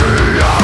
Yeah!